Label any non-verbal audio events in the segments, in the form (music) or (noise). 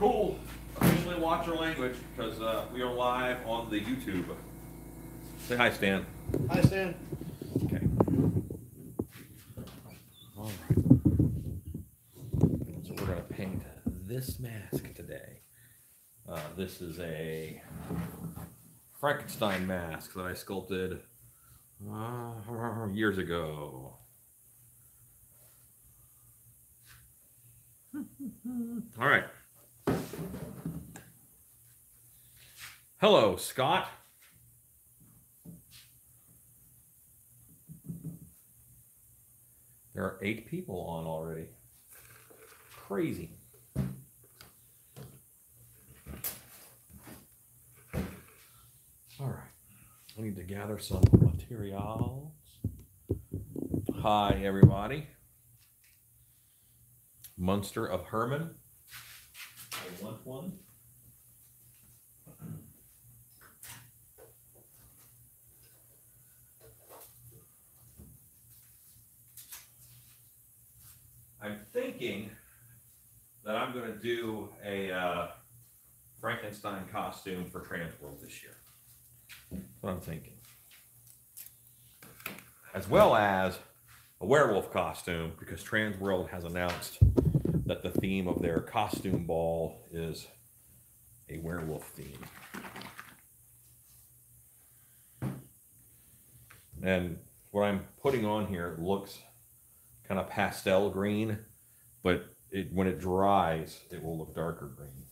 Cool. Officially watch our language because uh, we are live on the YouTube. Say hi, Stan. Hi, Stan. Okay. All right. So we're gonna paint this mask today. Uh, this is a Frankenstein mask that I sculpted uh, years ago. (laughs) All right. Hello, Scott. There are eight people on already. Crazy. All right. I need to gather some materials. Hi, everybody. Munster of Herman. I want one. I'm thinking that I'm going to do a uh, Frankenstein costume for Transworld this year. That's what I'm thinking. As well as a werewolf costume, because Transworld has announced that the theme of their costume ball is a werewolf theme. And what I'm putting on here looks kind of pastel green, but it when it dries, it will look darker green.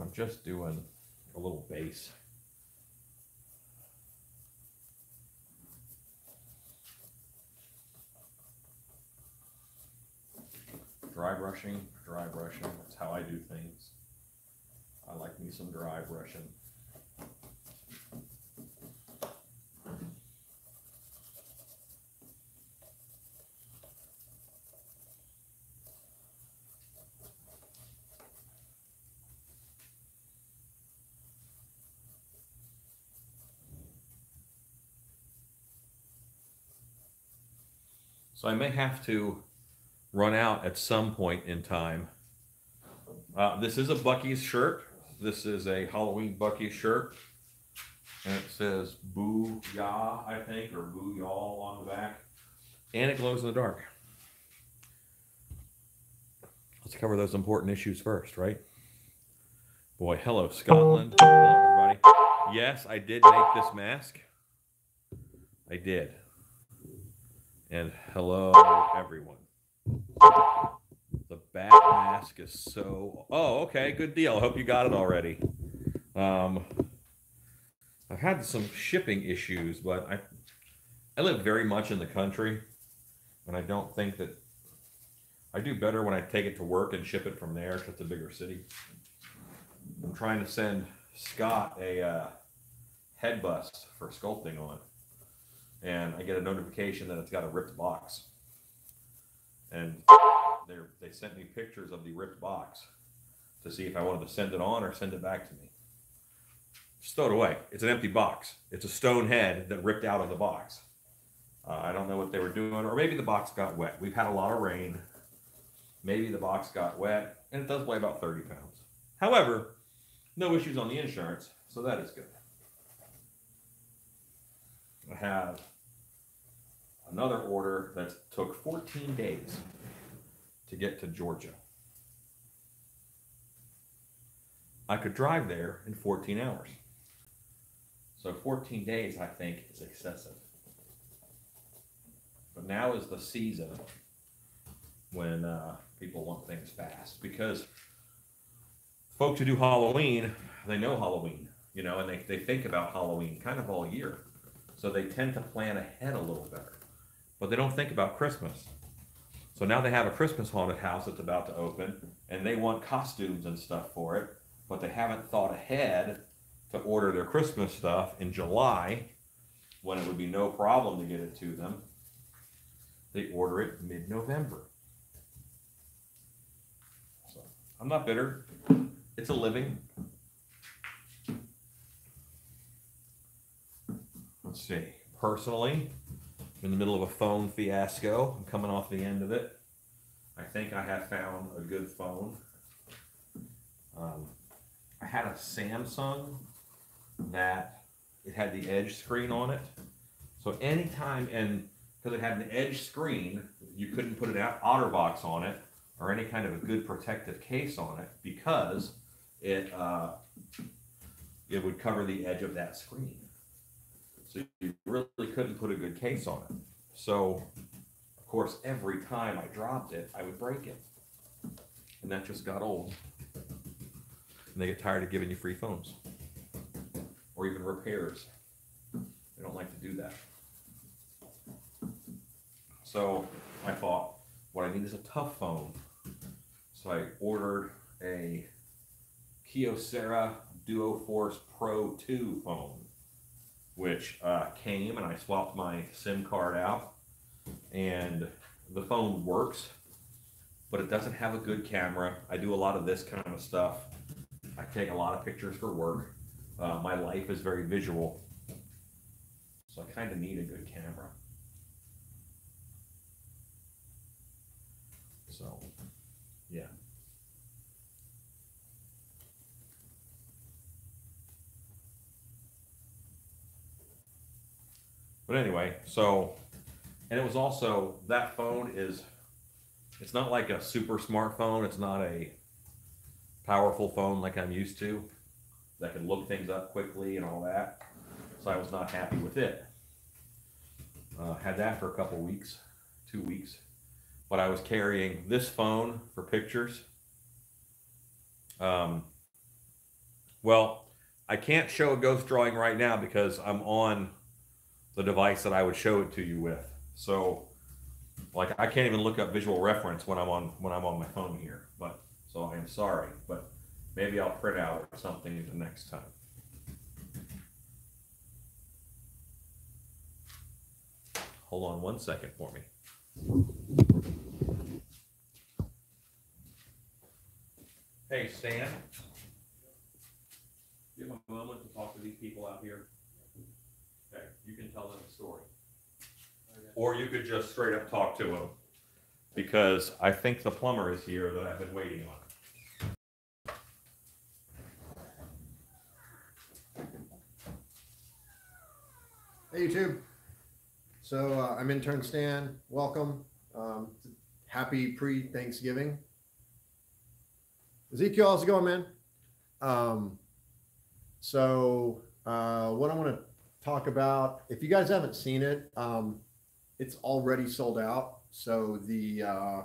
I'm just doing a little base. Dry brushing, dry brushing, that's how I do things. I like me some dry brushing. So I may have to run out at some point in time. Uh, this is a Buc-ee's shirt. This is a Halloween Buc-ee shirt. And it says Boo Ya, I think, or Boo Y'all on the back. And it glows in the dark. Let's cover those important issues first, right? Boy, hello, Scotland. Hello, everybody. Yes, I did make this mask. I did. And hello, everyone. The bat mask is so. Oh, okay, good deal. I hope you got it already. Um, I've had some shipping issues, but I, I live very much in the country, and I don't think that I do better when I take it to work and ship it from there to the bigger city. I'm trying to send Scott a uh, head bust for sculpting on and I get a notification that it's got a ripped box. And they they sent me pictures of the ripped box to see if I wanted to send it on or send it back to me. It away. It's an empty box. It's a stone head that ripped out of the box. Uh, I don't know what they were doing, or maybe the box got wet. We've had a lot of rain. Maybe the box got wet, and it does weigh about 30 pounds. However, no issues on the insurance, so that is good. I have another order that took 14 days to get to Georgia. I could drive there in 14 hours. So 14 days, I think, is excessive. But now is the season when uh, people want things fast because folks who do Halloween, they know Halloween, you know, and they, they think about Halloween kind of all year. So they tend to plan ahead a little better but they don't think about Christmas. So now they have a Christmas haunted house that's about to open, and they want costumes and stuff for it, but they haven't thought ahead to order their Christmas stuff in July when it would be no problem to get it to them. They order it mid November. So I'm not bitter. It's a living. Let's see. Personally, I'm in the middle of a phone fiasco. I'm coming off the end of it. I think I have found a good phone. Um, I had a Samsung that it had the edge screen on it. So anytime, and because it had an edge screen, you couldn't put an OtterBox on it or any kind of a good protective case on it because it uh, it would cover the edge of that screen. So you really couldn't put a good case on it. So, of course, every time I dropped it, I would break it. And that just got old. And they get tired of giving you free phones or even repairs. They don't like to do that. So I thought, what I need is a tough phone. So I ordered a Kyocera DuraForce Pro 2 phone, which uh, came and I swapped my SIM card out. And the phone works, but it doesn't have a good camera. I do a lot of this kind of stuff. I take a lot of pictures for work. Uh, my life is very visual, so I kind of need a good camera. So, yeah. But anyway, so, and it was also, that phone is, it's not like a super smartphone. It's not a powerful phone like I'm used to that can look things up quickly and all that. So I was not happy with it. Uh, had that for a couple weeks, two weeks. But I was carrying this phone for pictures. Um, well, I can't show a ghost drawing right now because I'm on the device that I would show it to you with. So, like, I can't even look up visual reference when I'm on when I'm on my phone here. But so I'm sorry, but maybe I'll print out something the next time. Hold on one second for me. Hey, Stan. Give a moment to talk to these people out here. You can tell them a story. Or you could just straight up talk to them. Because I think the plumber is here that I've been waiting on. Hey YouTube. So uh, I'm intern Stan. Welcome. Um, happy pre-Thanksgiving. Ezekiel, how's it going, man? Um, so uh, what I want to talk about, if you guys haven't seen it, um, it's already sold out. So the uh,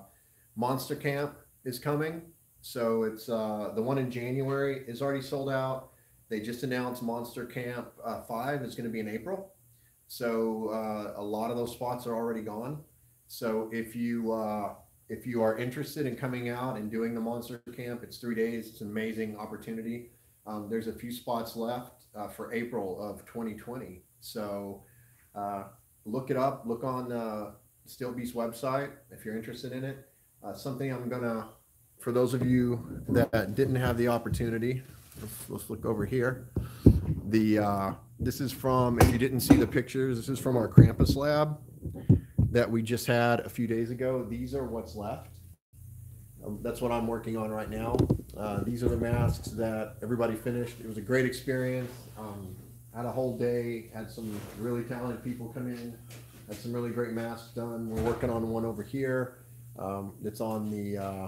Monster Camp is coming. So it's uh, the one in January is already sold out. They just announced Monster Camp uh, 5 is going to be in April. So uh, a lot of those spots are already gone. So if you uh, if you are interested in coming out and doing the monster camp, it's three days. It's an amazing opportunity. Um, there's a few spots left uh, for April of 2020. So uh, look it up. Look on uh, Stiltbeast website if you're interested in it. Uh, something I'm gonna, for those of you that didn't have the opportunity, let's, let's look over here. The uh, this is from, if you didn't see the pictures, this is from our Krampus lab that we just had a few days ago. These are what's left. Um, that's what I'm working on right now. Uh, these are the masks that everybody finished. It was a great experience. Um, had a whole day, had some really talented people come in, had some really great masks done. We're working on one over here. Um, it's on the, uh,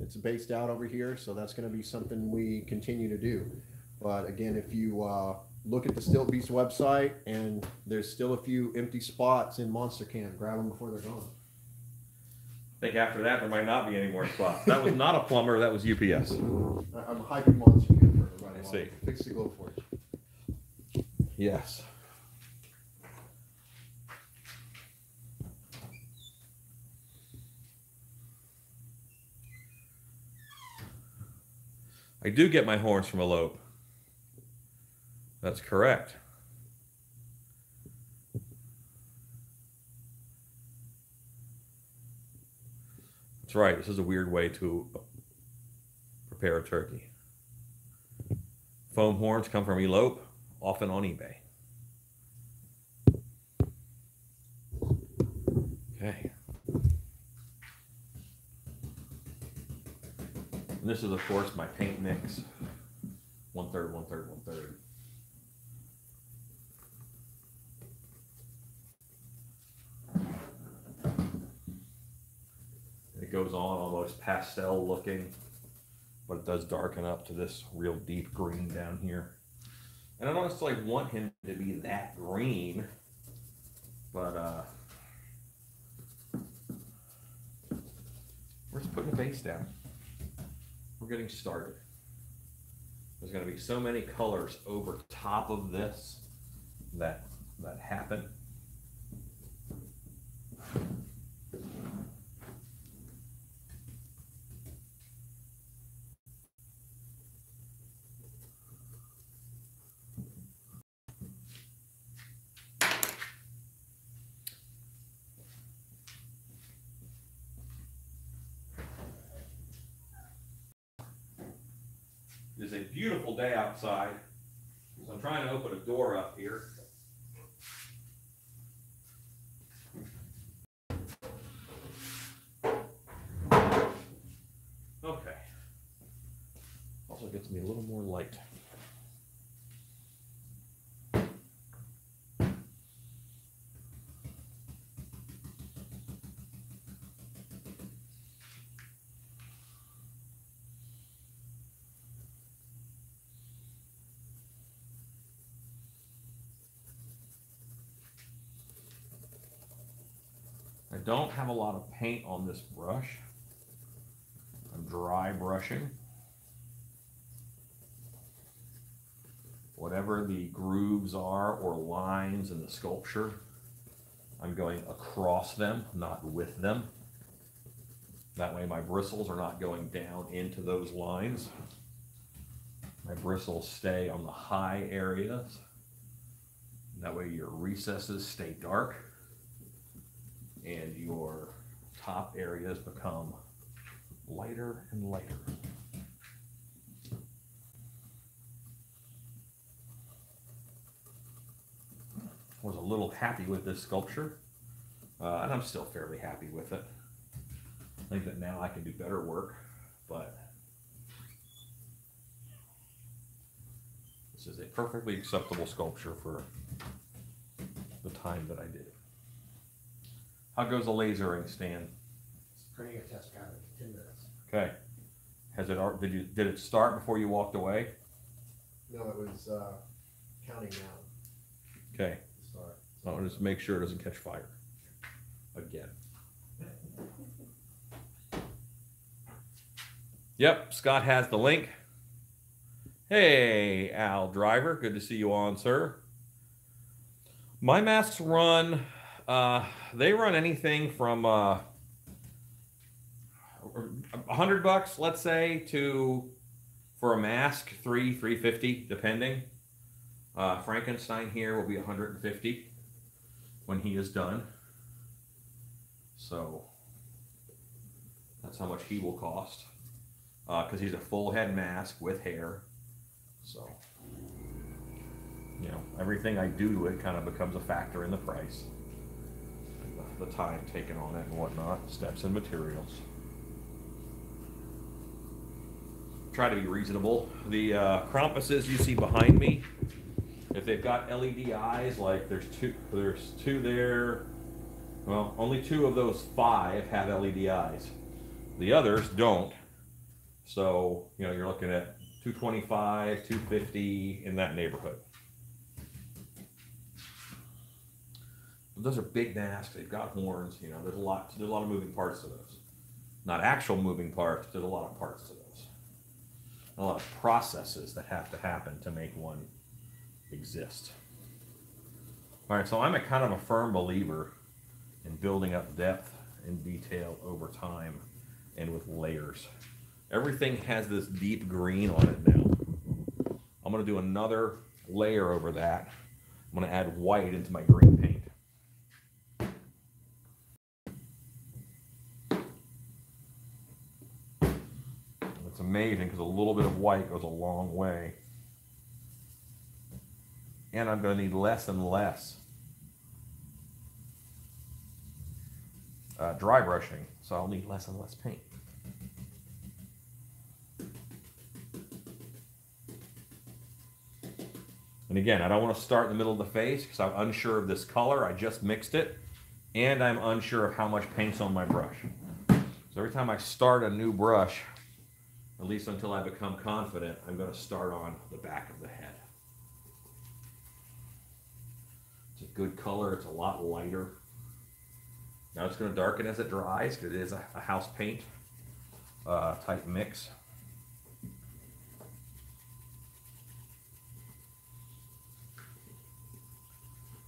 it's based out over here, so that's going to be something we continue to do. But again, if you uh, look at the Stiltbeast website, and there's still a few empty spots in Monster Camp. Grab them before they're gone. I think after that there might not be any more spots. That was not a plumber, that was UPS. I'm hyping Monster Camp for everybody. I see. Fix the Glowforge. Yes. I do get my horns from elope. That's correct. That's right. This is a weird way to uh, prepare a turkey. Foam horns come from elope, often on eBay. Okay. And this is, of course, my paint mix. One third, one third, one third. Goes on almost pastel looking, but it does darken up to this real deep green down here. And I don't necessarily want him to be that green, but uh, we're just putting the base down. We're getting started. There's going to be so many colors over top of this that that happen. It is a beautiful day outside. So I'm trying to open a door up here. Okay. Also gets me a little more light. I don't have a lot of paint on this brush. I'm dry brushing. Whatever the grooves are or lines in the sculpture, I'm going across them, not with them. That way my bristles are not going down into those lines. My bristles stay on the high areas. That way your recesses stay dark and your top areas become lighter and lighter. Was a little happy with this sculpture, uh, and I'm still fairly happy with it. I think that now I can do better work, but this is a perfectly acceptable sculpture for the time that I did. How goes the lasering, Stan? Printing a test pattern, ten minutes. Okay. Has it, did you, did it start before you walked away? No, it was uh, counting down Okay, to start. I want to just make sure it doesn't catch fire. Again. Yep, Scott has the link. Hey, Al Driver, good to see you on, sir. My masks run, uh, they run anything from uh, a hundred bucks, let's say, to for a mask, three, three fifty, depending. Uh, Frankenstein here will be 150 when he is done. So that's how much he will cost. Because he's a full head mask with hair. So, you know, everything I do to it kind of becomes a factor in the price. The, time taken on it and whatnot, steps and materials. Try to be reasonable. The uh, you see behind me, if they've got LED eyes, like there's two, there's two there. Well, only two of those five have LED eyes. The others don't. So you know you're looking at 225, 250 in that neighborhood. Those are big masks. They've got horns. You know, there's a lot. There's a lot of moving parts to those. Not actual moving parts. There's a lot of parts to those. A lot of processes that have to happen to make one exist. All right, so I'm a kind of a firm believer in building up depth and detail over time and with layers. Everything has this deep green on it now. I'm gonna do another layer over that. I'm gonna add white into my green paint. It's amazing because a little bit of white goes a long way and I'm going to need less and less uh, dry brushing, so I'll need less and less paint. And again, I don't want to start in the middle of the face because I'm unsure of this color. I just mixed it. And I'm unsure of how much paint's on my brush. So every time I start a new brush, at least until I become confident, I'm going to start on the back of the head. It's a good color. It's a lot lighter. Now it's going to darken as it dries because it is a, house paint uh, type mix.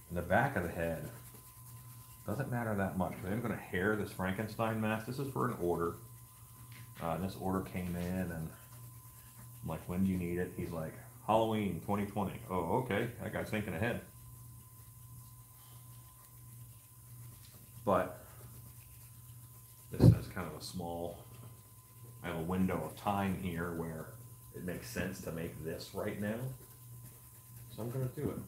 And the back of the head doesn't matter that much. I'm going to hair this Frankenstein mask. This is for an order. Uh, and this order came in, and I'm like, when do you need it? He's like, Halloween 2020. Oh, okay. That guy's thinking ahead. But this is kind of a small, I have a window of time here where it makes sense to make this right now. So I'm going to do it.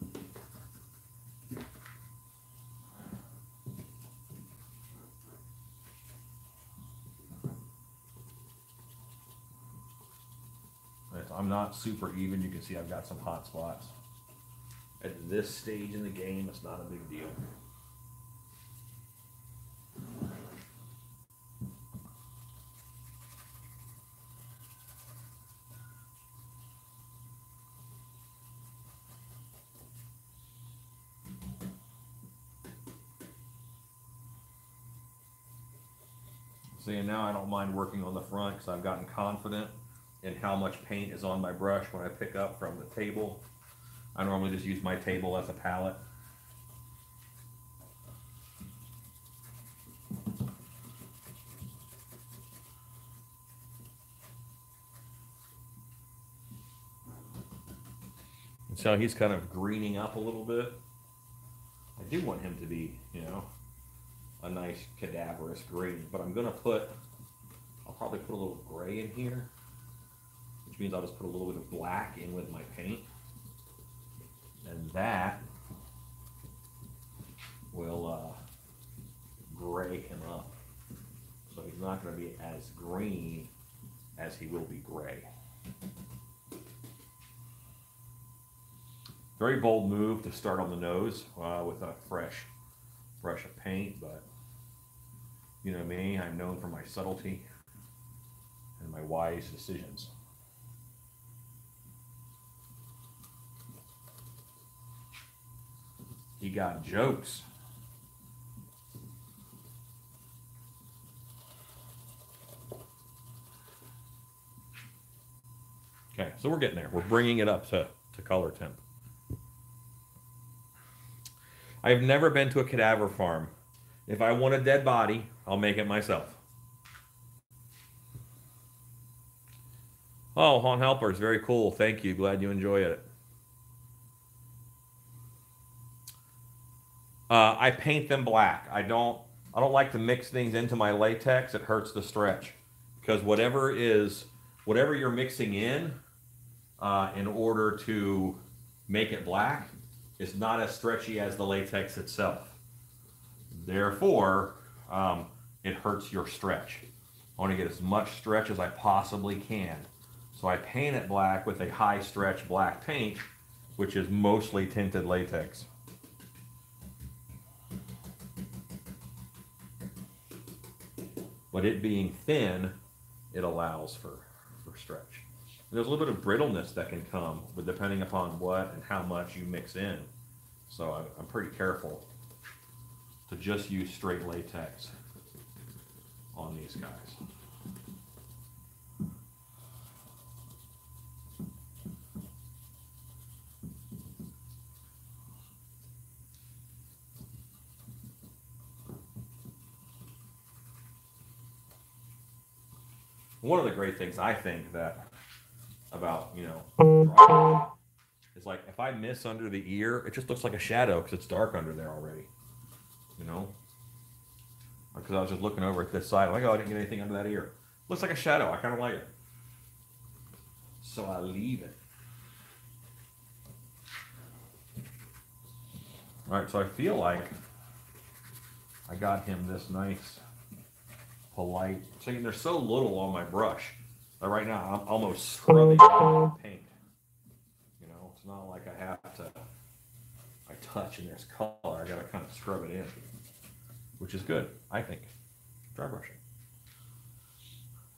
Right, I'm not super even. You can see I've got some hot spots. At this stage in the game, it's not a big deal. See, now I don't mind working on the front because I've gotten confident in how much paint is on my brush when I pick up from the table. I normally just use my table as a palette. And so he's kind of greening up a little bit. I do want him to be, you know, a nice cadaverous green, but I'm gonna put, I'll probably put a little gray in here means I'll just put a little bit of black in with my paint. And that will uh, gray him up. So he's not going to be as green as he will be gray. Very bold move to start on the nose uh, with a fresh brush of paint, but you know me, I'm known for my subtlety and my wise decisions. He got jokes. Okay, so we're getting there. We're bringing it up to, to color temp. I've never been to a cadaver farm. If I want a dead body, I'll make it myself. Oh, Haunt Helpers, very cool. Thank you. Glad you enjoy it. Uh, I paint them black. I don't. I don't like to mix things into my latex. It hurts the stretch because whatever is whatever you're mixing in uh, in order to make it black is not as stretchy as the latex itself. Therefore, um, it hurts your stretch. I want to get as much stretch as I possibly can. So I paint it black with a high stretch black paint, which is mostly tinted latex. But it being thin, it allows for, for stretch. And there's a little bit of brittleness that can come with depending upon what and how much you mix in. So I'm, I'm pretty careful to just use straight latex on these guys. One of the great things I think that about you know is like if I miss under the ear, it just looks like a shadow because it's dark under there already. You know, because I was just looking over at this side, like oh I didn't get anything under that ear. Looks like a shadow. I kind of like it, so I leave it. All right, so I feel like I got him this nice polite. See, there's so little on my brush that right now I'm almost scrubbing paint. You know, It's not like I have to, I touch and there's color. I gotta kind of scrub it in, which is good, I think. Dry brushing.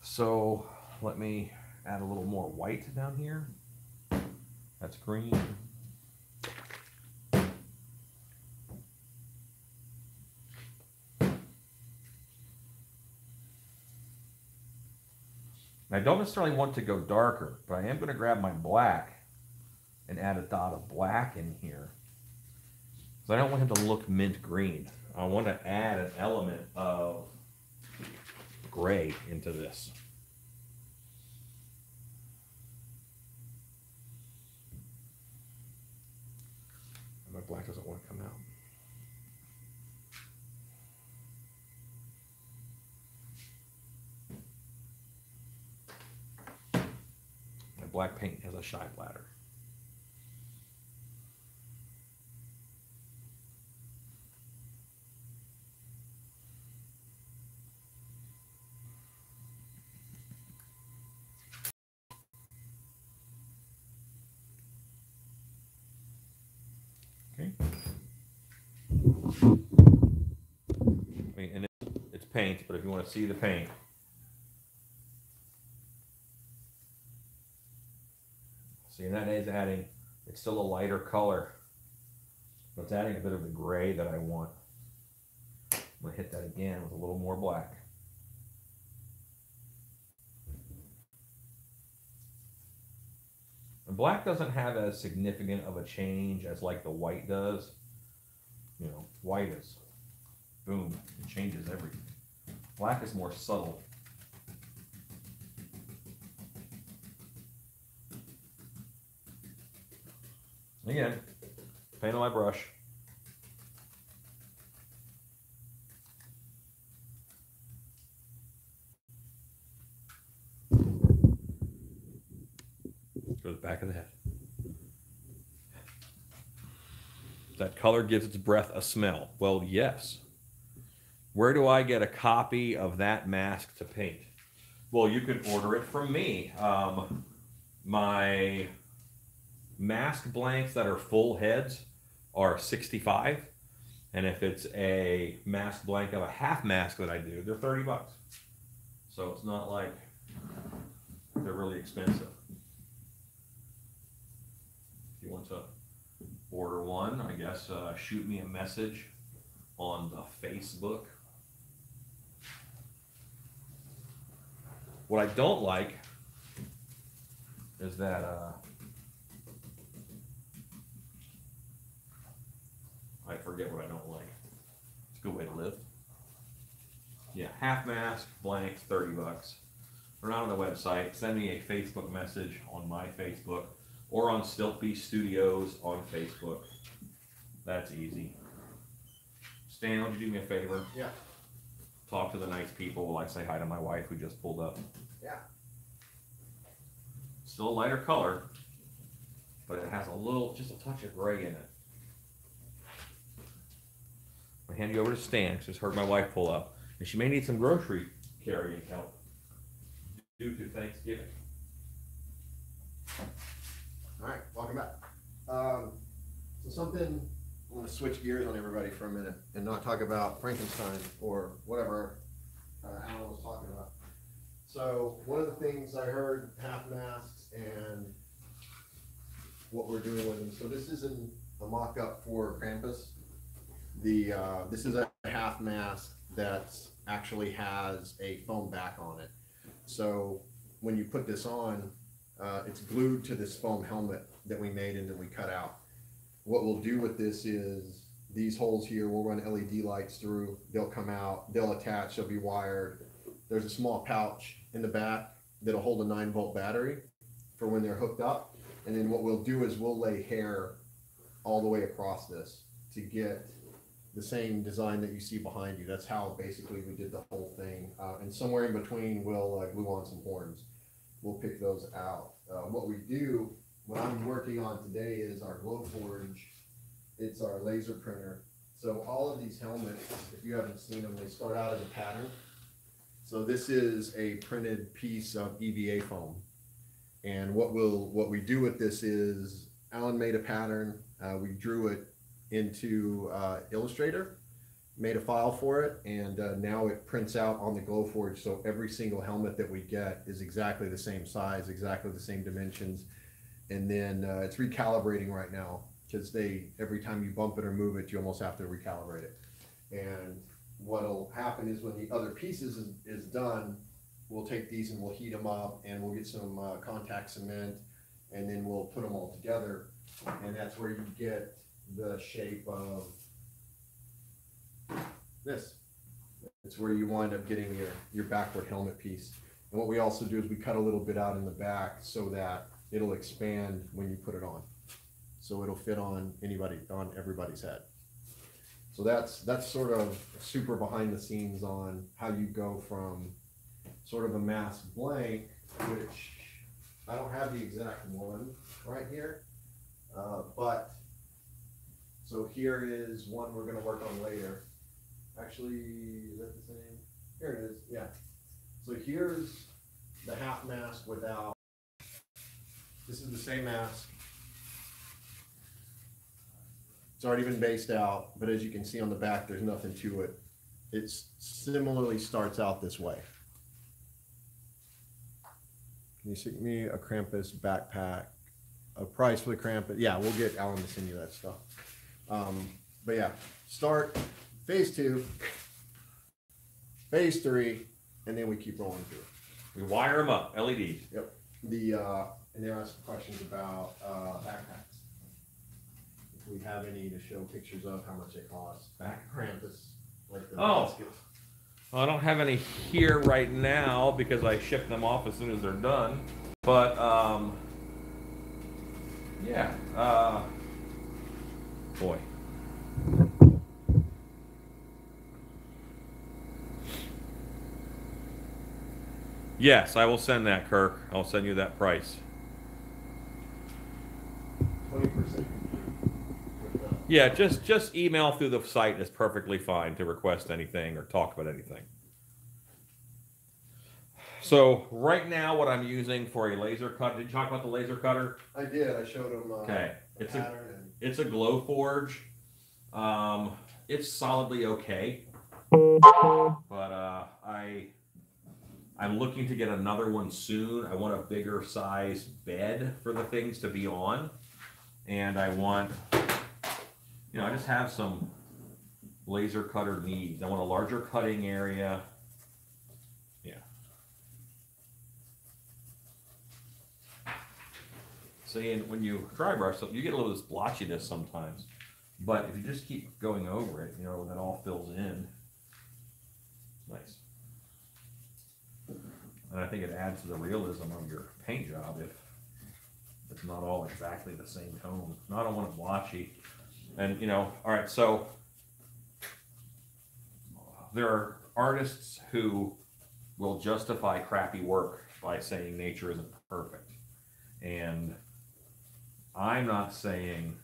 So let me add a little more white down here. That's green. And I don't necessarily want to go darker, but I am going to grab my black and add a dot of black in here. Because I don't want him to look mint green. I want to add an element of gray into this. My black doesn't want to come out. Black paint has a shy bladder. Okay. I mean, and it's paint, but if you want to see the paint, that is adding, it's still a lighter color, but it's adding a bit of the gray that I want. I'm gonna hit that again with a little more black. And black doesn't have as significant of a change as like the white does. You know, white is boom, it changes everything. Black is more subtle. Again, paint on my brush. Go to the back of the head. That color gives its breath a smell. Well, yes. Where do I get a copy of that mask to paint? Well, you can order it from me. Um, my mask blanks that are full heads are 65 and if it's a mask blank of a half mask that I do, they're 30 bucks. So it's not like they're really expensive. If you want to order one, I guess uh, shoot me a message on the Facebook. What I don't like is that uh, I forget what I don't like. It's a good way to live. Yeah, half mask, blank, 30 bucks. We're not on the website. Send me a Facebook message on my Facebook or on Stiltbeast Studios on Facebook. That's easy. Stan, would you do me a favor? Yeah. Talk to the nice people while I say hi to my wife who just pulled up. Yeah. Still a lighter color, but it has a little, just a touch of gray in it. I'll hand you over to Stan, 'cause just heard my wife pull up, and she may need some grocery carrying help due to Thanksgiving. All right, welcome back. Um, so something, I'm gonna switch gears on everybody for a minute and not talk about Frankenstein or whatever uh, Allen was talking about. So one of the things I heard, half masks and what we're doing with them. So this isn't a mock-up for Krampus. The, uh, this is a half mask that actually has a foam back on it. So when you put this on, uh, it's glued to this foam helmet that we made and that we cut out. What we'll do with this is these holes here, we'll run LED lights through, they'll come out, they'll attach, they'll be wired. There's a small pouch in the back that'll hold a nine volt battery for when they're hooked up. And then what we'll do is we'll lay hair all the way across this to get the same design that you see behind you. That's how basically we did the whole thing. Uh, and somewhere in between, we'll uh, glue on some horns. We'll pick those out. Uh, what we do, what I'm working on today is our Glowforge. It's our laser printer. So all of these helmets, if you haven't seen them, they start out as a pattern. So this is a printed piece of EVA foam. And what we'll, what we do with this is, Allen made a pattern. Uh, we drew it into uh, Illustrator, made a file for it, and uh, now it prints out on the Glowforge. So every single helmet that we get is exactly the same size, exactly the same dimensions. And then uh, it's recalibrating right now because they every time you bump it or move it, you almost have to recalibrate it. And what'll happen is when the other pieces is, is done, we'll take these and we'll heat them up and we'll get some uh, contact cement and then we'll put them all together. And that's where you get the shape of this. It's where you wind up getting your, your backward helmet piece. And what we also do is we cut a little bit out in the back so that it'll expand when you put it on. So it'll fit on anybody, on everybody's head. So that's, that's sort of super behind the scenes on how you go from sort of a mask blank, which I don't have the exact one right here. Uh, but, so here is one we're gonna work on later. Actually, is that the same? Here it is, yeah. So here's the half mask without. This is the same mask. It's already been based out, but as you can see on the back, there's nothing to it. It similarly starts out this way. Can you send me a Krampus backpack? A price for the Krampus? Yeah, we'll get Allen to send you that stuff. Um, but yeah, start phase two, phase three, and then we keep rolling through. We wire them up, LEDs. Yep. The, uh, and there are some questions about, uh, backpacks. If we have any to show pictures of how much they cost, back Krampus, like the Oh. baskets. I don't have any here right now because I ship them off as soon as they're done. But um, yeah, uh, boy. Yes, I will send that, Kirk. I'll send you that price. Twenty percent. Yeah, just just email through the site is perfectly fine to request anything or talk about anything. So right now, what I'm using for a laser cut. Did you talk about the laser cutter? I did, I showed him. uh, Okay, the it's a pattern and. It's a Glowforge. Um, it's solidly okay, but uh, I I'm looking to get another one soon. I want a bigger size bed for the things to be on, and I want you know I just have some laser cutter needs. I want a larger cutting area. And when you dry brush stuff, you get a little of this blotchiness sometimes. But if you just keep going over it, you know, that all fills in. Nice. And I think it adds to the realism of your paint job if it's not all exactly the same tone. I don't want it blotchy. And, you know, all right, so there are artists who will justify crappy work by saying nature isn't perfect. And I'm not saying,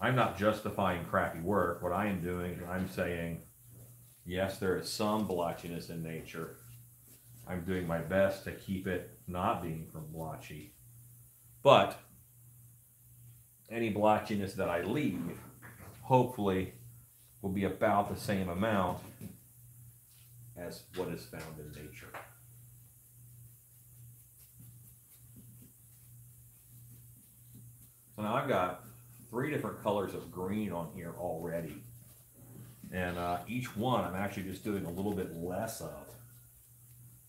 I'm not justifying crappy work. What I am doing, I'm saying, yes, there is some blotchiness in nature. I'm doing my best to keep it not being from blotchy. But any blotchiness that I leave, hopefully, will be about the same amount as what is found in nature. I've got three different colors of green on here already. And uh, each one I'm actually just doing a little bit less of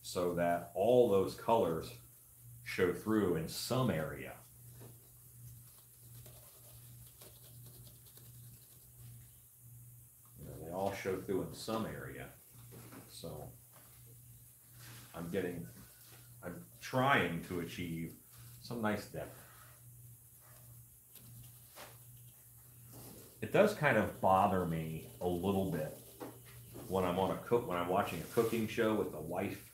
so that all those colors show through in some area. You know, they all show through in some area. So I'm getting, I'm trying to achieve some nice depth. It does kind of bother me a little bit when I'm on a cook when I'm watching a cooking show with the wife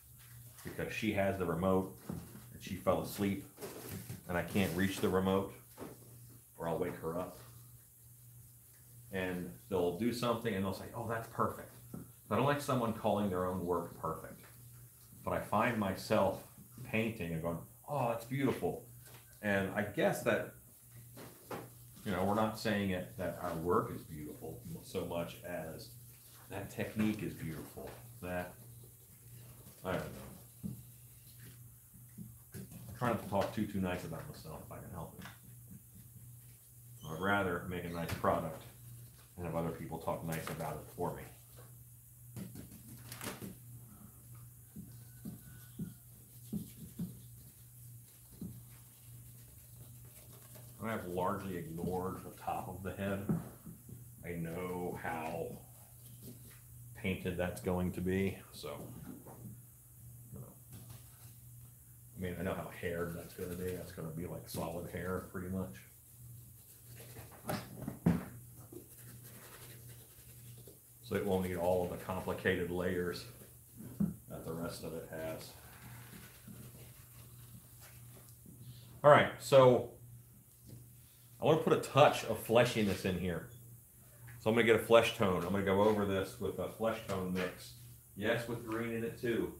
because she has the remote and she fell asleep and I can't reach the remote or I'll wake her up. And they'll do something and they'll say, "Oh, that's perfect." I don't like someone calling their own work perfect. But I find myself painting and going, "Oh, that's beautiful." And I guess that You know, we're not saying it, that our work is beautiful so much as that technique is beautiful, that, I don't know. I'm trying not to talk too, too nice about myself if I can help it. I'd rather make a nice product and have other people talk nice about it for me. I have largely ignored the top of the head. I know how painted that's going to be, so. I mean, I know how haired that's gonna be. That's gonna be like solid hair, pretty much. So it won't need all of the complicated layers that the rest of it has. All right, so I want to put a touch of fleshiness in here. So I'm going to get a flesh tone. I'm going to go over this with a flesh tone mix. Yes, with green in it too.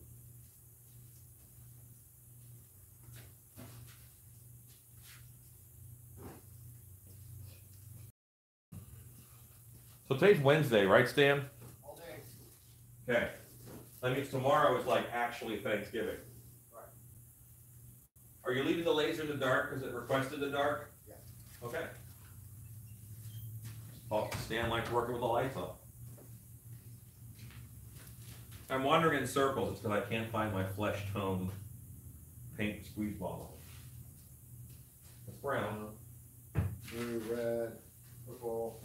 So today's Wednesday, right, Stan? All day. Okay. That means tomorrow is like actually Thanksgiving. Right. Are you leaving the laser in the dark because it requested the dark? Okay. Oh, Stan likes working with the lights on. I'm wandering in circles. It's because I can't find my flesh tone paint squeeze bottle. It's brown. Uh, blue, red, purple,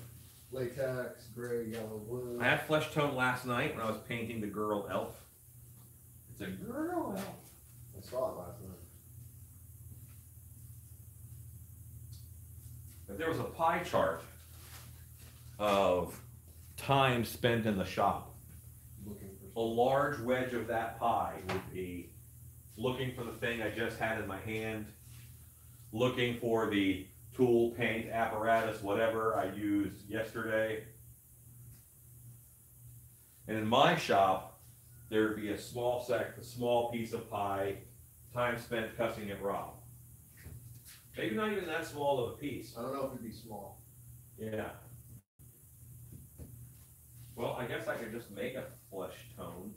latex, gray, yellow, blue. I had flesh tone last night when I was painting the girl elf. It's a girl elf. I saw it last night. If there was a pie chart of time spent in the shop, Looking a for. large wedge of that pie would be looking for the thing I just had in my hand, looking for the tool, paint, apparatus, whatever I used yesterday. And in my shop, there'd be a small sec, a small piece of pie, time spent cussing at Rob. Maybe not even that small of a piece. I don't know if it'd be small. Yeah. Well, I guess I could just make a flesh tone.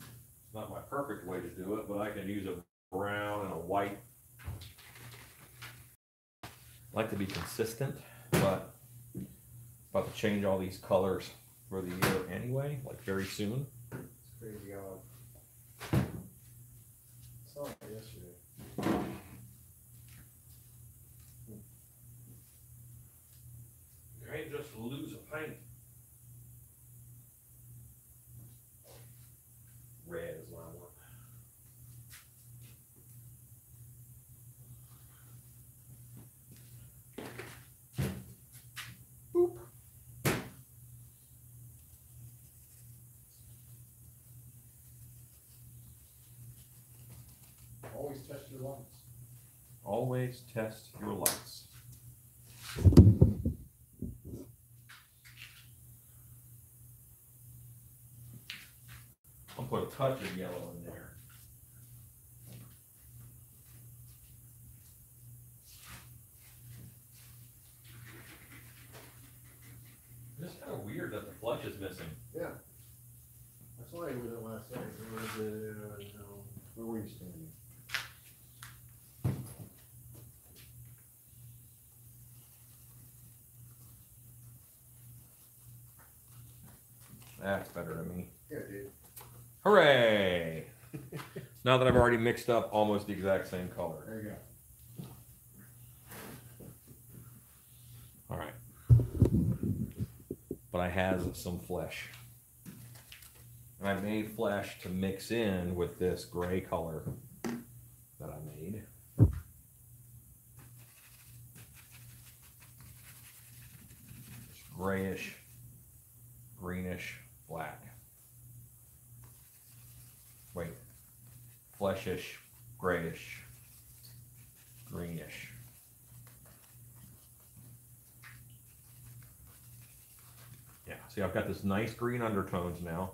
It's not my perfect way to do it, but I can use a brown and a white. I like to be consistent, but about to change all these colors for the year anyway, like very soon. It's crazy how. I saw it yesterday. You can't just lose a paint. Red is what I want. Always test your lights. Always test your lights. I'll put a touch of yellow in there. It's kind of weird that the flush is missing. Yeah. That's why I was at last night. Where was it? Uh, no. Where were you standing? That's better to me. Yeah, dude. Hooray! (laughs) now that I've already mixed up almost the exact same color. There you go. All right. But I has some flesh. And I made flesh to mix in with this gray color that I made. It's grayish, greenish, fleshish, grayish, greenish. Yeah, see I've got this nice green undertones now.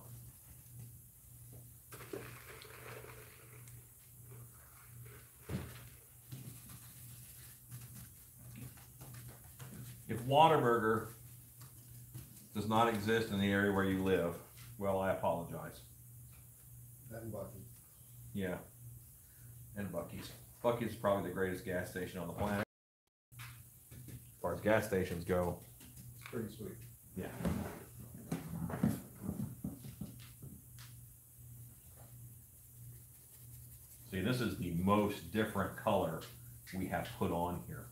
If Whataburger does not exist in the area where you live, well, I apologize. That bothers yeah. And Buc-ee's. Buc-ee's is probably the greatest gas station on the planet. As far as gas stations go, It's pretty sweet. yeah. See, this is the most different color we have put on here.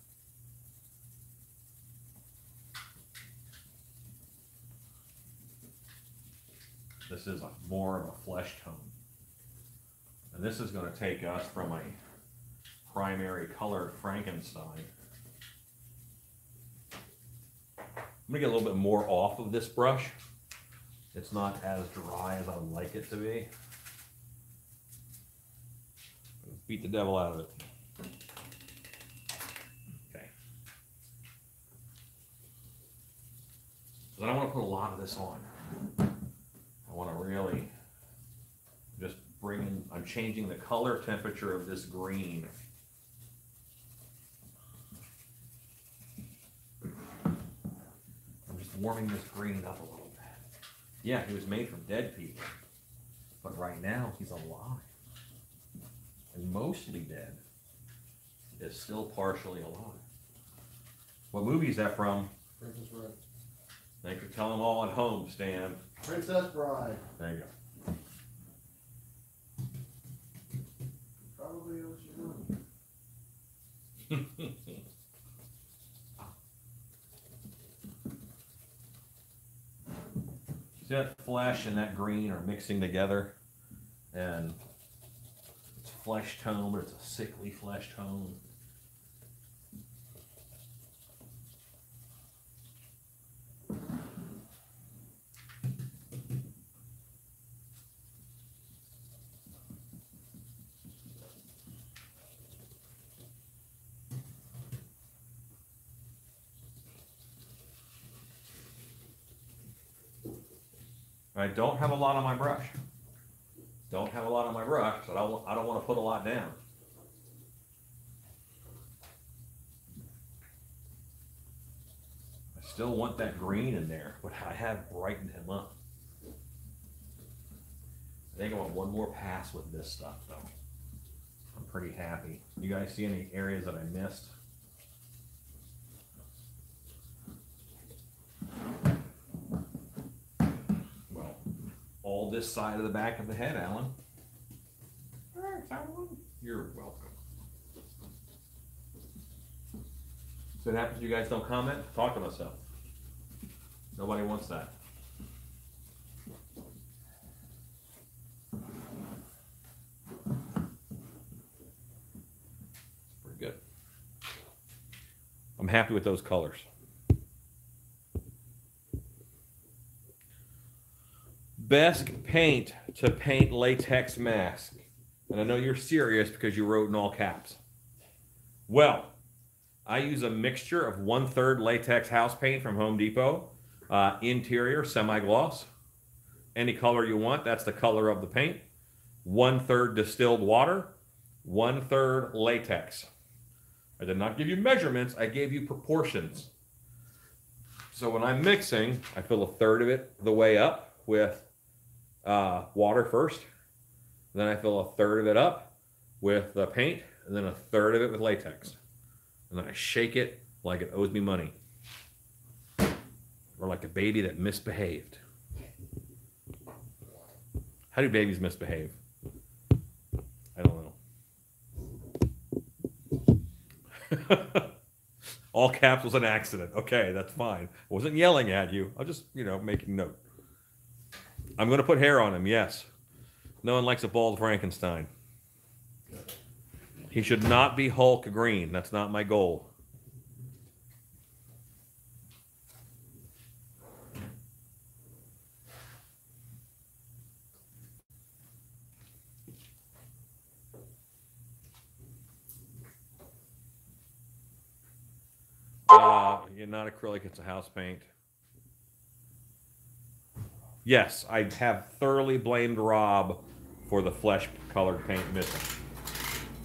This is a more of a flesh tone. And this is gonna take us from a primary colored Frankenstein. I'm gonna get a little bit more off of this brush. It's not as dry as I would like it to be. Beat the devil out of it. Okay. But I don't wanna put a lot of this on. I wanna really just bring in, I'm changing the color temperature of this green. I'm just warming this green up a little bit. Yeah, he was made from dead people, but right now he's alive. And mostly dead. Is still partially alive. What movie is that from? Princess Bride. Thanks for telling them all at home, Stan. Princess Bride. There you go. Probably Ocean. See that flesh and that green are mixing together, and it's flesh tone, but it's a sickly flesh tone. I don't have a lot on my brush. Don't have a lot on my brush, so I don't, I don't wanna put a lot down. I still want that green in there, but I have brightened him up. I think I want one more pass with this stuff though. I'm pretty happy. You guys see any areas that I missed? Well, all this side of the back of the head, Allen. You're welcome. So it happens you guys don't comment? Talk to myself. Nobody wants that. Pretty good. I'm happy with those colors. Best paint to paint latex mask. And I know you're serious because you wrote in all caps. Well, I use a mixture of one third latex house paint from Home Depot, uh, interior semi gloss, any color you want. That's the color of the paint. One third distilled water, one third latex. I did not give you measurements, I gave you proportions. So when I'm mixing, I fill a third of it the way up with uh, water first. Then I fill a third of it up with the paint, and then a third of it with latex. And then I shake it like it owes me money. Or like a baby that misbehaved. How do babies misbehave? I don't know. (laughs) All caps was an accident. Okay, that's fine. I wasn't yelling at you. I was just, you know, making note. I'm going to put hair on him, yes. No one likes a bald Frankenstein. He should not be Hulk green. That's not my goal. Uh, yeah, not acrylic, it's a house paint yes, I have thoroughly blamed Rob for the flesh colored paint missing.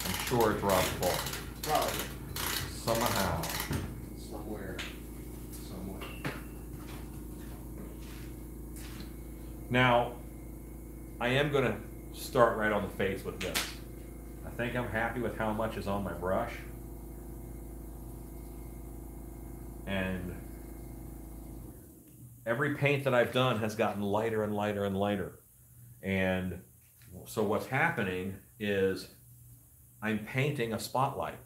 I'm sure it's Rob's fault. Probably. Somehow. Somewhere. Somewhere. Now, I am going to start right on the face with this. I think I'm happy with how much is on my brush. Every paint that I've done has gotten lighter and lighter and lighter. And so what's happening is I'm painting a spotlight.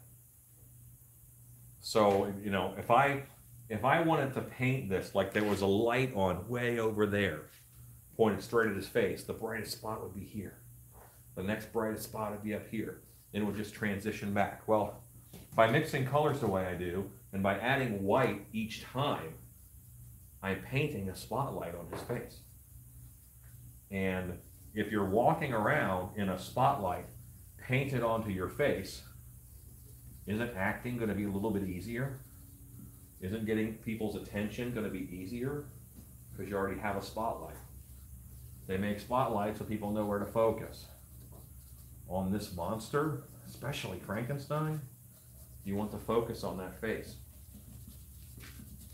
So, you know, if I if I wanted to paint this like there was a light on way over there, pointed straight at his face, the brightest spot would be here. The next brightest spot would be up here. And it would just transition back. Well, by mixing colors the way I do, and by adding white each time, I'm painting a spotlight on his face. And if you're walking around in a spotlight painted onto your face, isn't acting going to be a little bit easier? Isn't getting people's attention going to be easier? Because you already have a spotlight. They make spotlights so people know where to focus. On this monster, especially Frankenstein, you want to focus on that face.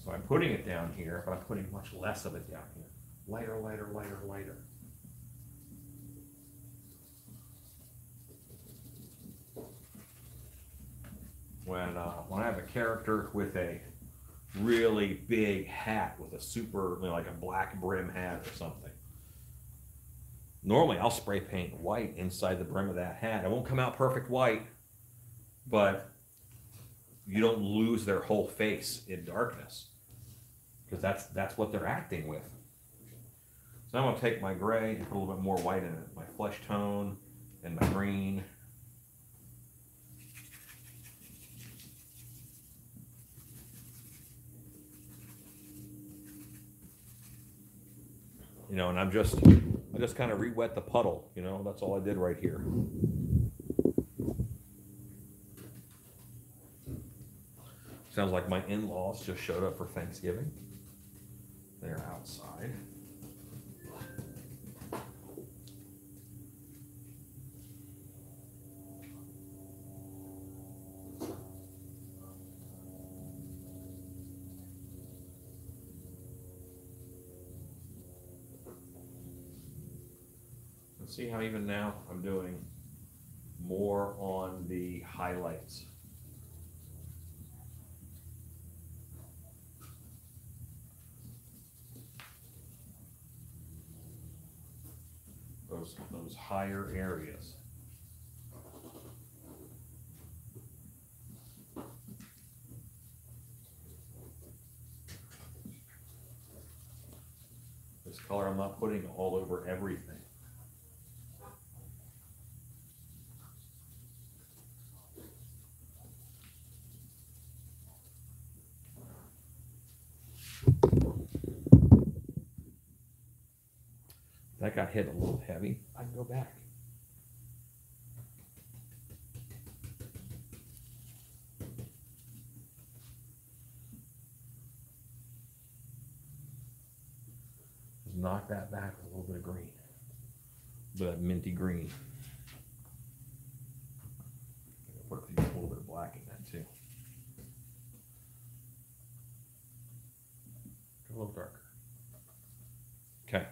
So I'm putting it down here, but I'm putting much less of it down here. Lighter, lighter, lighter, lighter. When, uh, when I have a character with a really big hat with a super, you know, like a black brim hat or something, normally I'll spray paint white inside the brim of that hat. It won't come out perfect white, but you don't lose their whole face in darkness because that's that's what they're acting with. So I'm gonna take my gray and put a little bit more white in it, my flesh tone and my green. You know, and I'm just I just kind of re-wet the puddle, you know, that's all I did right here. Sounds like my in-laws just showed up for Thanksgiving. They're outside. Let's see how even now I'm doing more on the highlights. Those those higher areas. This color I'm not putting all over everything. That got hit a little heavy. I can go back. Just knock that back with a little bit of green. but minty green. Put a little bit of black in that too. A little darker. Okay.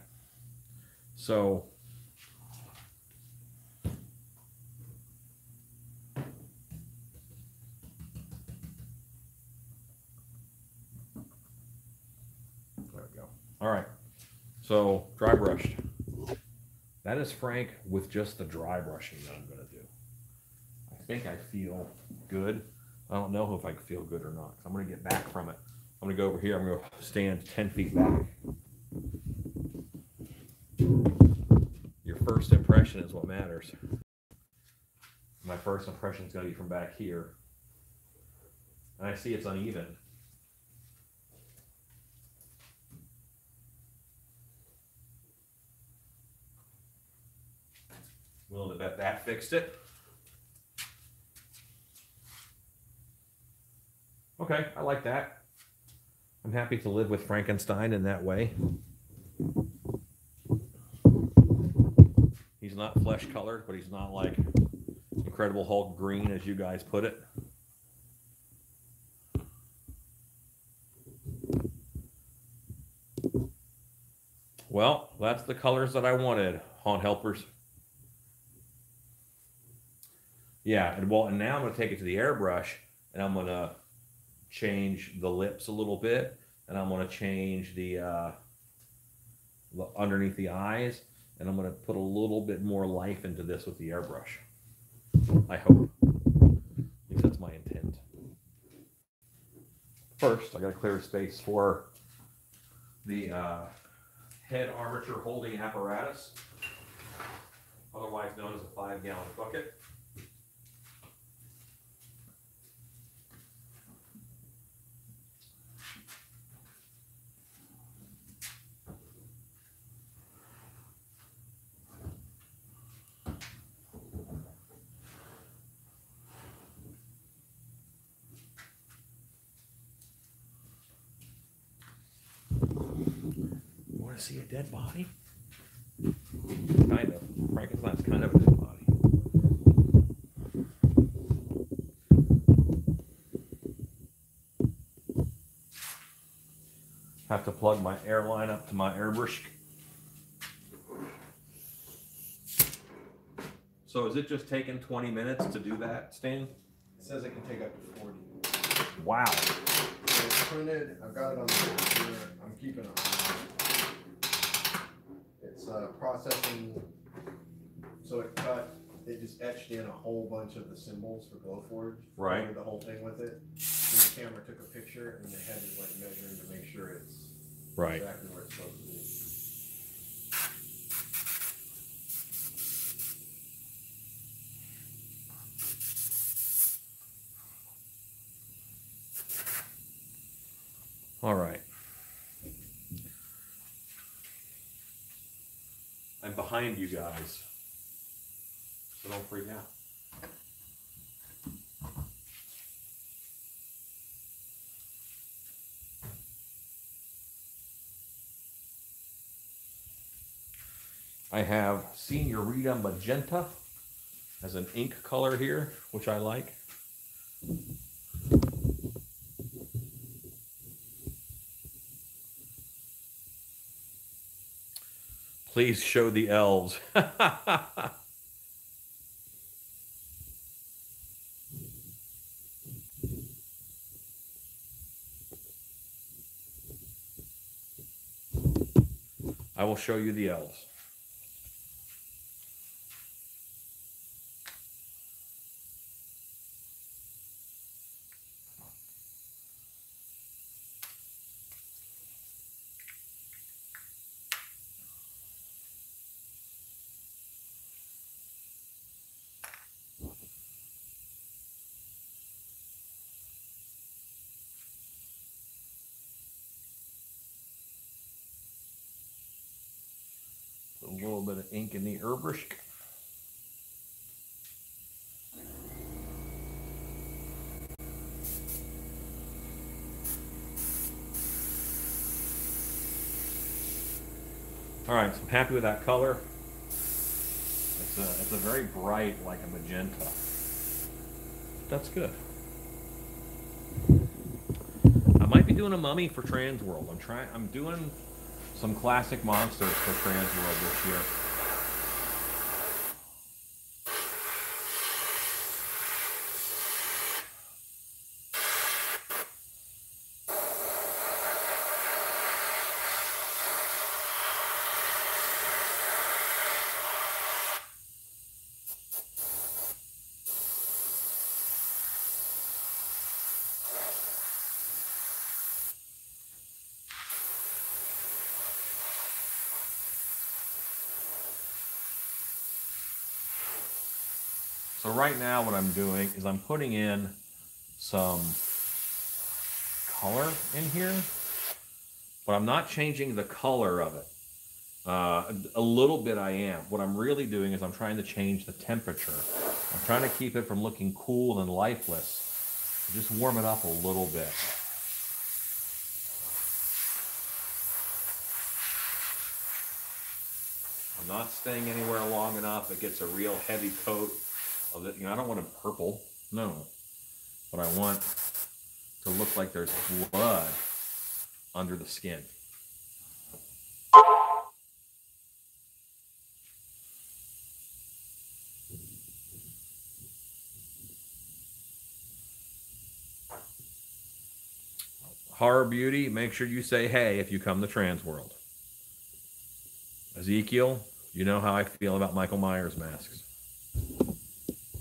So there we go. All right. So dry brushed. That is Frank with just the dry brushing that I'm going to do. I think I feel good. I don't know if I feel good or not. I'm going to get back from it. I'm going to go over here. I'm going to stand 10 feet back. Your first impression is what matters. My first impression is going to be from back here. And I see it's uneven. Willing to bet that fixed it. Okay, I like that. I'm happy to live with Frankenstein in that way. Not flesh colored, but he's not like Incredible Hulk green, as you guys put it. Well, that's the colors that I wanted, haunt helpers. Yeah, and well, and now I'm gonna take it to the airbrush and I'm gonna change the lips a little bit, and I'm gonna change the uh, the underneath the eyes, and I'm gonna put a little bit more life into this with the airbrush. I hope. At least that's my intent. First, I gotta clear space for the uh, head armature holding apparatus, otherwise known as a five gallon bucket. Want to see a dead body? Kind of. Frankenstein's kind of a dead body. Have to plug my airline up to my airbrush. So is it just taking 20 minutes to do that, Stan? It says it can take up to forty. Wow. So it's printed, I've got it on the computer, I'm keeping it on. Uh, processing, so it cut, it just etched in a whole bunch of the symbols for Glowforge. Right. covered The whole thing with it, and the camera took a picture, and the head is like measuring to make sure it's Right. exactly where it's supposed to be. All right. I'm you guys. So don't freak out. I have Señorita Magenta as an ink color here, which I like. Please show the elves. (laughs) I will show you the elves. Put a little bit of ink in the airbrush. All right, so I'm happy with that color. It's a, it's a very bright, like a magenta. That's good. I might be doing a mummy for Transworld. I'm trying. I'm doing some classic monsters for Transworld this year. So right now what I'm doing is I'm putting in some color in here, but I'm not changing the color of it. Uh, a little bit I am. What I'm really doing is I'm trying to change the temperature. I'm trying to keep it from looking cool and lifeless. Just warm it up a little bit. I'm not staying anywhere long enough. It gets a real heavy coat of it. You know, I don't want a purple, no, but I want to look like there's blood under the skin. Horror Beauty, make sure you say hey if you come to Transworld. Ezekiel, you know how I feel about Michael Myers masks.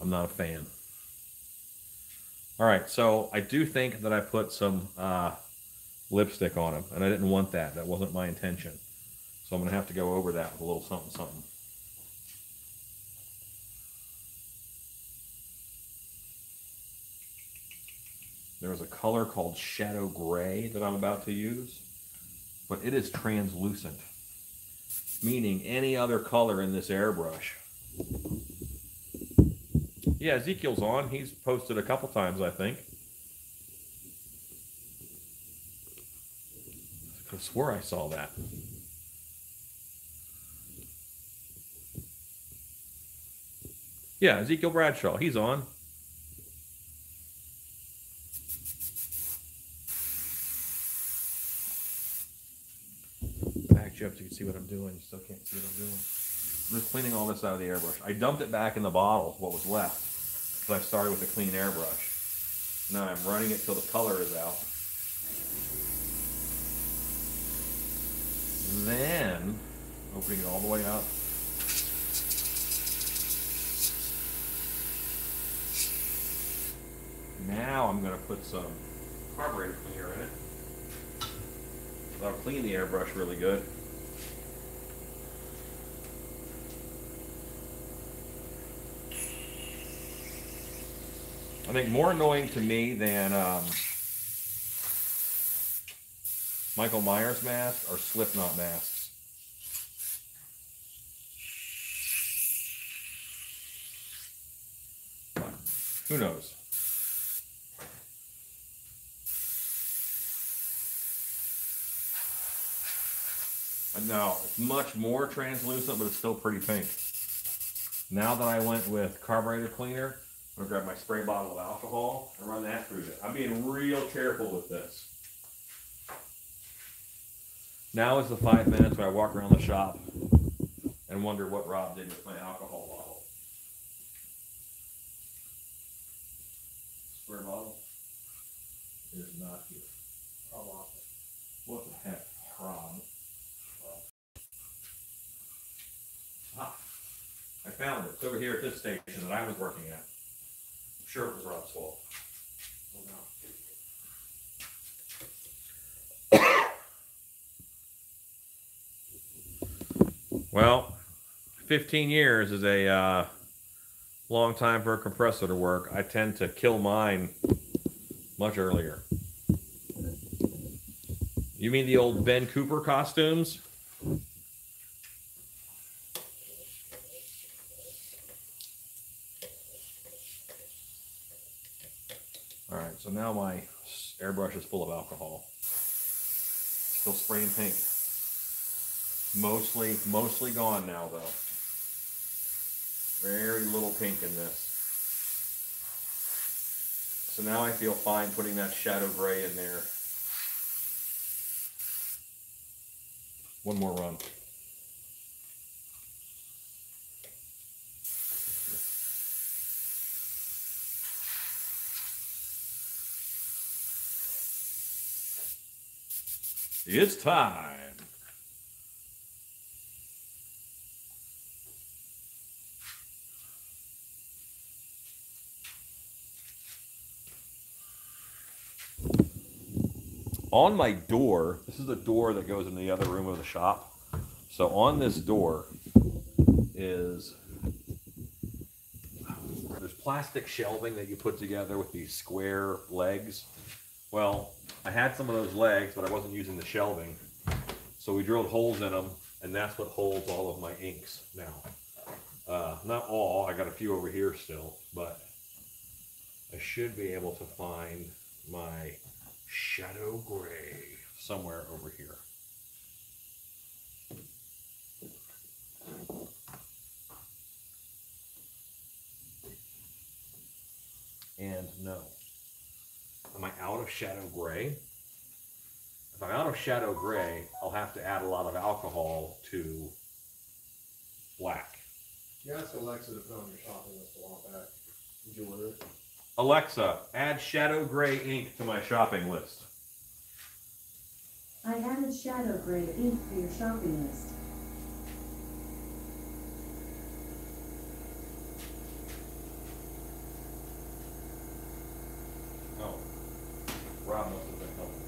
I'm not a fan. All right, so I do think that I put some uh, lipstick on him, and I didn't want that. That wasn't my intention. So I'm going to have to go over that with a little something, something. There's a color called Shadow Gray that I'm about to use, but it is translucent, meaning any other color in this airbrush. Yeah, Ezekiel's on. He's posted a couple times, I think. I swore I saw that. Yeah, Ezekiel Bradshaw. He's on. Back you up so you can see what I'm doing. You still can't see what I'm doing. I'm just cleaning all this out of the airbrush. I dumped it back in the bottle, what was left. I started with a clean airbrush. Now I'm running it till the color is out. Then, opening it all the way up. Now I'm going to put some carburetor cleaner in it. That'll clean the airbrush really good. I think more annoying to me than um, Michael Myers masks are Slipknot masks. Who knows? Now it's much more translucent, but it's still pretty pink. Now that I went with carburetor cleaner, I'm gonna grab my spray bottle of alcohol and run that through it. I'm being real careful with this. Now is the five minutes where I walk around the shop and wonder what Rob did with my alcohol bottle. Spray bottle is not here. Rob lost it. What the heck, Rob? Ah, I found it. It's over here at this station that I was working at. Sure it was Rob's fault. Well, 15 years is a uh, long time for a compressor to work. I tend to kill mine much earlier. You mean the old Ben Cooper costumes? So now my airbrush is full of alcohol. Still spraying pink. Mostly, mostly gone now though. Very little pink in this. So now I feel fine putting that shadow gray in there. One more run. It's time. on my door, this is a door that goes in the other room of the shop. So on this door is there's plastic shelving that you put together with these square legs. Well, I had some of those legs, but I wasn't using the shelving. So we drilled holes in them, and that's what holds all of my inks now. Uh, not all, I got a few over here still, but I should be able to find my shadow gray somewhere over here. And no. Am out of shadow gray? If I'm out of shadow gray, I'll have to add a lot of alcohol to black. You asked Alexa to put on your shopping list a while back. Did you order it? Alexa, add shadow gray ink to my shopping list. I added shadow gray ink to your shopping list. Oh, Rob must have been helping.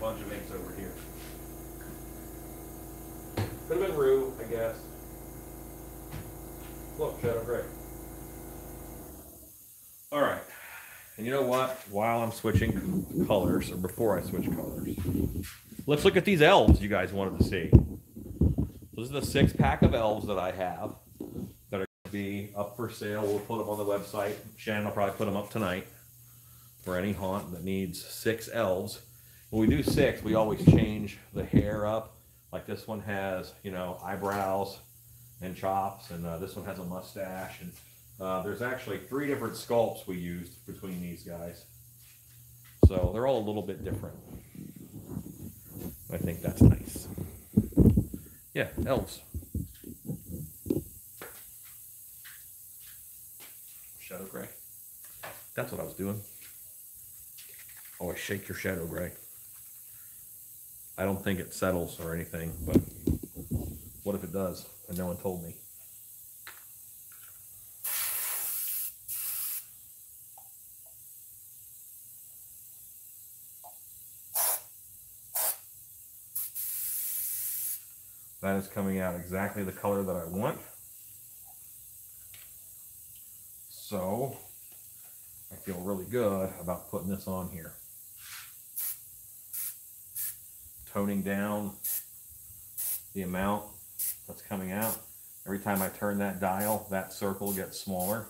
Bunch of inks over here. Could have been Rue, I guess. Look, Shadow Gray. All right, and you know what? While I'm switching colors, or before I switch colors, let's look at these elves you guys wanted to see. This is the six pack of elves that I have that are going to be up for sale. We'll put them on the website. Shannon will probably put them up tonight for any haunt that needs six elves. When we do six, we always change the hair up. Like this one has, you know, eyebrows and chops, and uh, this one has a mustache. And uh, there's actually three different sculpts we used between these guys. So they're all a little bit different. I think that's nice. Yeah, elves. Shadow gray. That's what I was doing. Always shake your shadow gray. I don't think it settles or anything, but what if it does and no one told me? That is coming out exactly the color that I want. So I feel really good about putting this on here. Toning down the amount that's coming out. Every time I turn that dial, that circle gets smaller.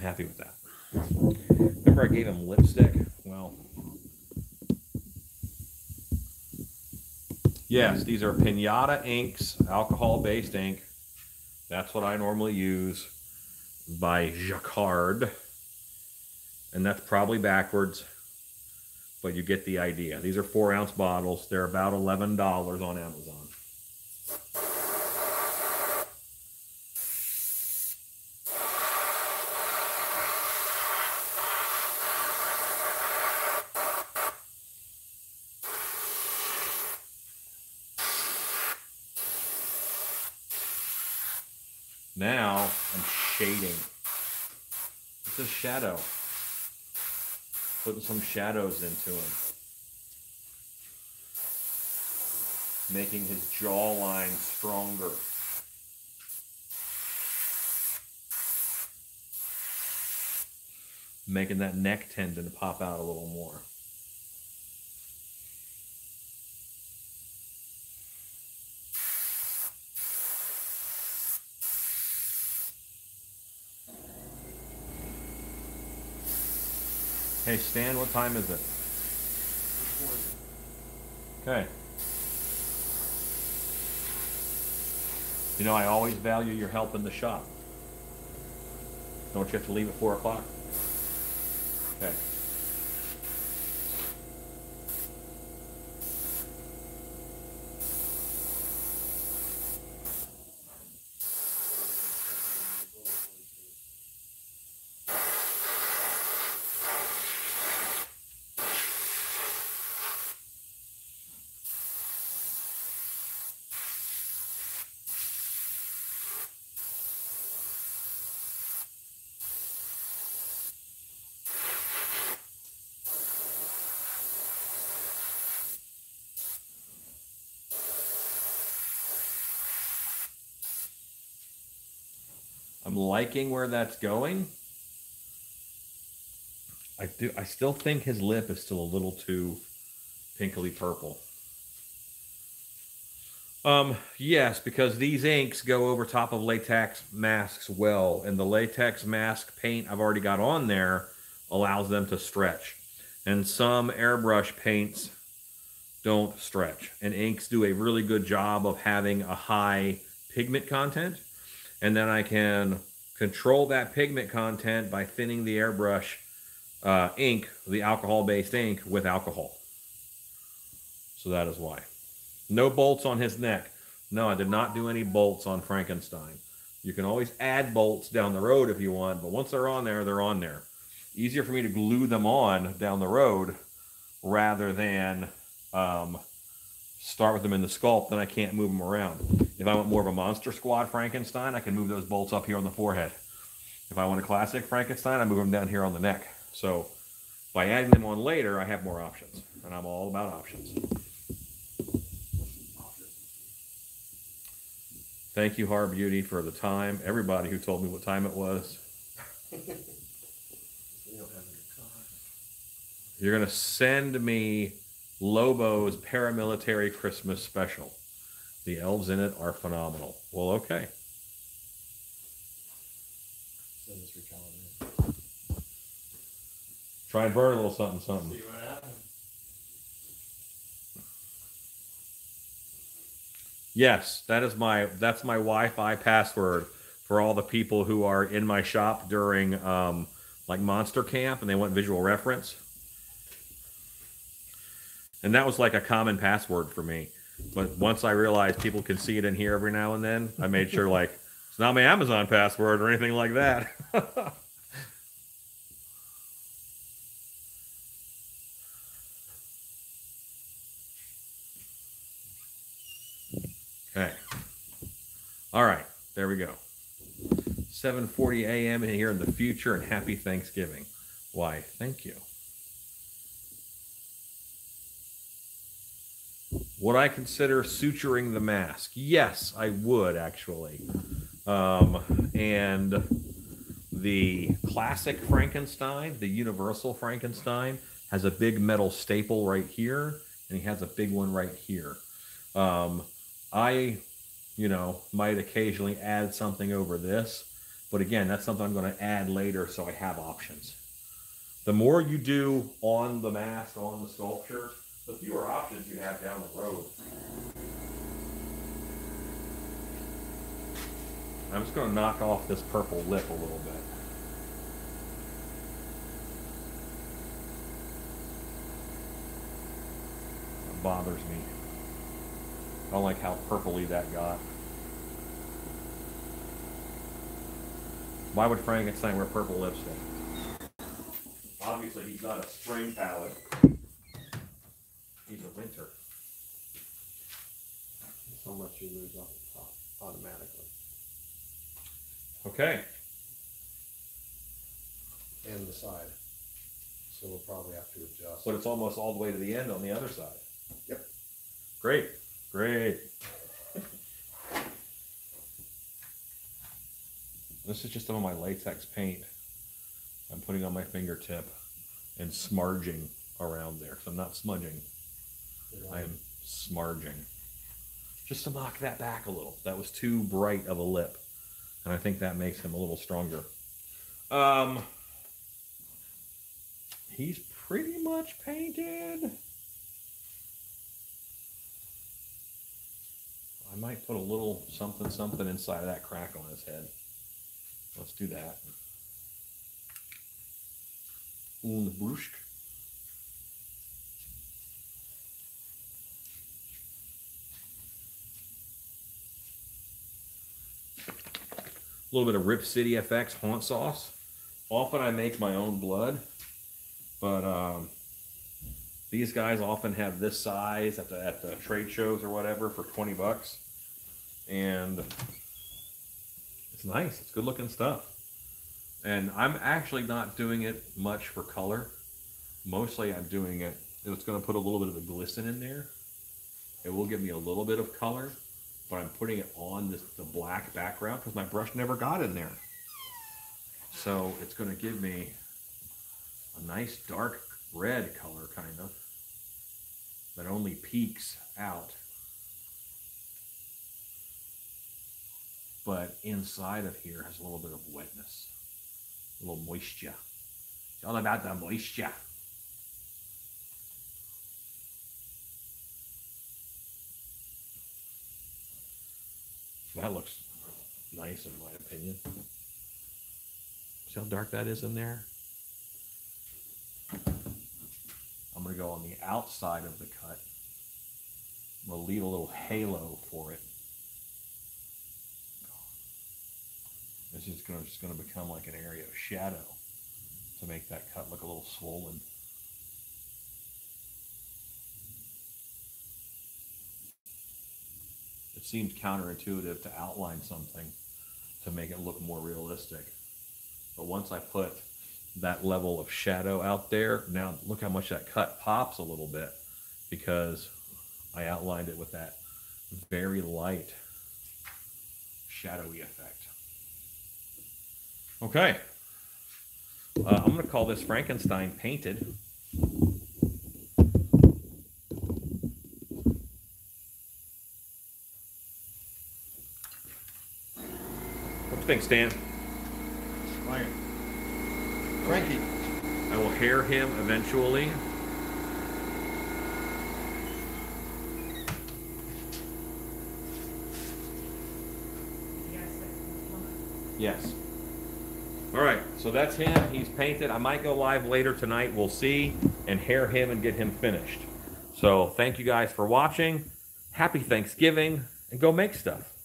I'm happy with that. Remember I gave him lipstick? Well, yes, these are Pinata inks, alcohol-based ink. That's what I normally use by Jacquard. And that's probably backwards, but you get the idea. These are four ounce bottles. They're about $11 on Amazon. Now I'm shading. It's a shadow. Putting some shadows into him. Making his jawline stronger. Making that neck tendon pop out a little more. Hey Stan, what time is it? Okay. You know, I always value your help in the shop. Don't you have to leave at four o'clock? Okay. I'm liking where that's going. I do. I still think his lip is still a little too pinkly purple. Um, yes, because these inks go over top of latex masks well, and the latex mask paint I've already got on there allows them to stretch. And some airbrush paints don't stretch, and inks do a really good job of having a high pigment content and then I can control that pigment content by thinning the airbrush uh, ink, the alcohol-based ink, with alcohol. So that is why. No bolts on his neck. No, I did not do any bolts on Frankenstein. You can always add bolts down the road if you want, but once they're on there, they're on there. Easier for me to glue them on down the road rather than um, start with them in the sculpt, then I can't move them around. If I want more of a monster squad Frankenstein, I can move those bolts up here on the forehead. If I want a classic Frankenstein, I move them down here on the neck. So by adding them on later, I have more options, and I'm all about options. Thank you, Har Beauty, for the time. Everybody who told me what time it was. You're gonna send me Lobo's paramilitary Christmas special. The elves in it are phenomenal. Well, okay. Send this recalendar. Try and burn a little something, something. See what happens. Yes, that is my that's my Wi-Fi password for all the people who are in my shop during um, like Monster Camp and they want visual reference. And that was like a common password for me. But once I realized people can see it in here every now and then, I made sure (laughs) like it's not my Amazon password or anything like that. (laughs) okay. All right, there we go. 7:40 a.m. In here in the future, and happy Thanksgiving. Why? Thank you. Would I consider suturing the mask? Yes, I would actually. Um, and the classic Frankenstein, the Universal Frankenstein, has a big metal staple right here, and he has a big one right here. Um, I, you know, might occasionally add something over this, but again, that's something I'm going to add later, so I have options. The more you do on the mask, on the sculpture, the fewer options you have down the road. I'm just going to knock off this purple lip a little bit. That bothers me. I don't like how purpley that got. Why would Frankenstein wear purple lipstick? Obviously, he's not a spring palette. A winter. So much you lose off the top automatically. Okay. And the side. So we'll probably have to adjust. But it's almost all the way to the end on the other side. Yep. Great. Great. this is just some of my latex paint I'm putting on my fingertip and smarging around there. So I'm not smudging, I am smarging. Just to knock that back a little. That was too bright of a lip. And I think that makes him a little stronger. Um, he's pretty much painted. I might put a little something something inside of that crack on his head. Let's do that. Un. A little bit of Rip City FX haunt sauce. Often I make my own blood, but um, these guys often have this size at the at the trade shows or whatever for 20 bucks. And it's nice. It's good looking stuff. And I'm actually not doing it much for color. Mostly I'm doing it, it's going to put a little bit of a glisten in there. It will give me a little bit of color, but I'm putting it on the black background because my brush never got in there. So it's going to give me a nice dark red color, kind of, that only peaks out. But inside of here has a little bit of wetness, a little moisture. It's all about the moisture. That looks nice in my opinion. See how dark that is in there? I'm gonna go on the outside of the cut. I'm gonna leave a little halo for it. It's just gonna, just gonna become like an area of shadow to make that cut look a little swollen. It seems counterintuitive to outline something to make it look more realistic. But once I put that level of shadow out there, now look how much that cut pops a little bit because I outlined it with that very light shadowy effect. Okay. Uh, I'm going to call this Frankenstein painted. What do you think, Stan? Right. Frankie. I will hair him eventually. Yes. All right, so that's him. He's painted. I might go live later tonight. We'll see and hair him and get him finished. So thank you guys for watching. Happy Thanksgiving and go make stuff.